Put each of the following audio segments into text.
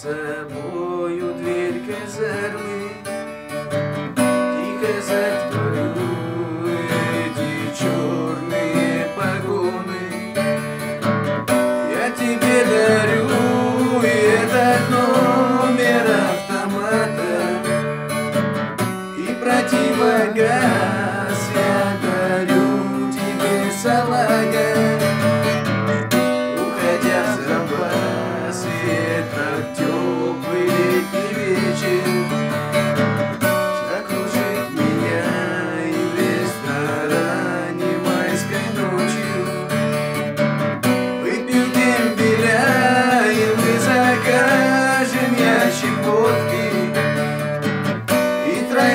собою дверь казармы Тихо затворю эти черные погоны. Я тебе дарю этот номер автомата. И противогаз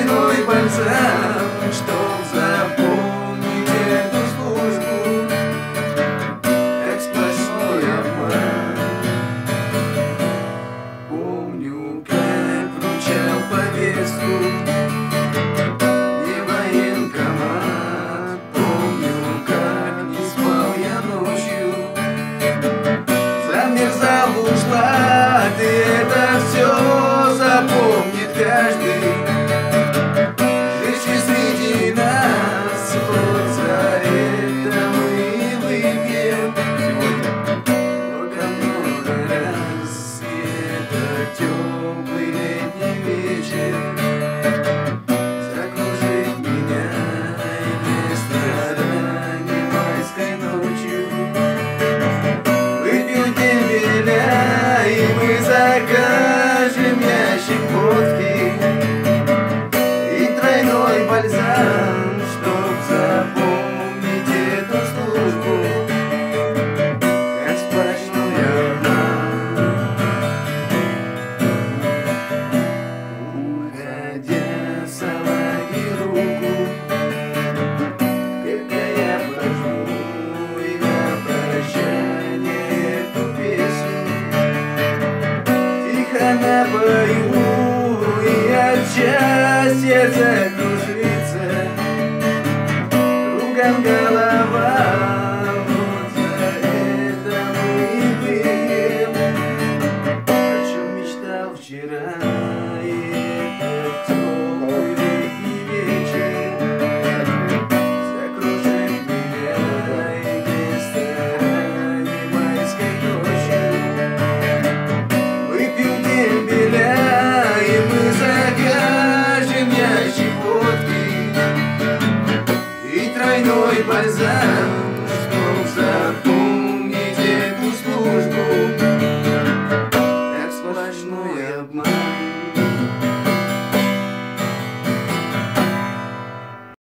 тройной бальзам, чтоб запомнить эту службу. Как сплошной обман Помню, как вручал повестку. Не военкомат. Помню, как не спал я ночью. Замерзал теплый летний вечер. Закружит меня И в ресторане майской ночью. Выпьем дембеля И мы закажем ящик водки И тройной бальзам Тихо напою и от счастья закружится Кругом голова, вот тройной бальзам, чтоб запомнить эту службу Как сплошной обман